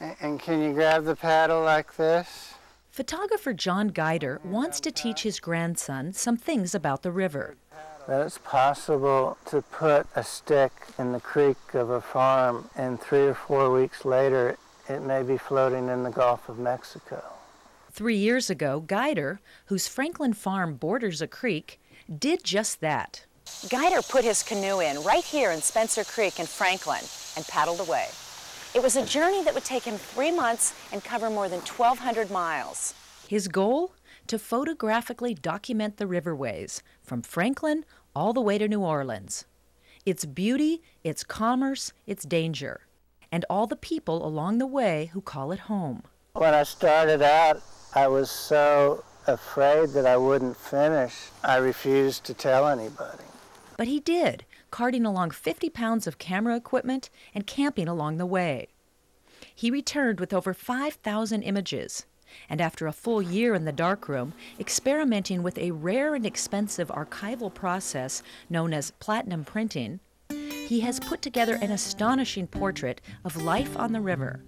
And can you grab the paddle like this? Photographer John Guider wants to teach his grandson some things about the river. That it's possible to put a stick in the creek of a farm and three or four weeks later it may be floating in the Gulf of Mexico. Three years ago, Guider, whose Franklin farm borders a creek, did just that. Guider put his canoe in right here in Spencer Creek in Franklin and paddled away. It was a journey that would take him three months and cover more than 1,200 miles. His goal? To photographically document the riverways from Franklin all the way to New Orleans. Its beauty, its commerce, its danger, and all the people along the way who call it home. When I started out, I was so afraid that I wouldn't finish, I refused to tell anybody. But he did, carting along 50 pounds of camera equipment and camping along the way. He returned with over 5,000 images, and after a full year in the darkroom, experimenting with a rare and expensive archival process known as platinum printing, he has put together an astonishing portrait of life on the river.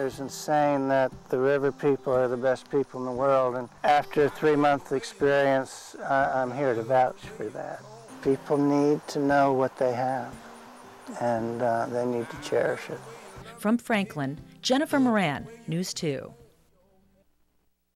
There's saying that the river people are the best people in the world, and after a three-month experience, I'm here to vouch for that. People need to know what they have, and uh, they need to cherish it. From Franklin, Jennifer Moran, News 2.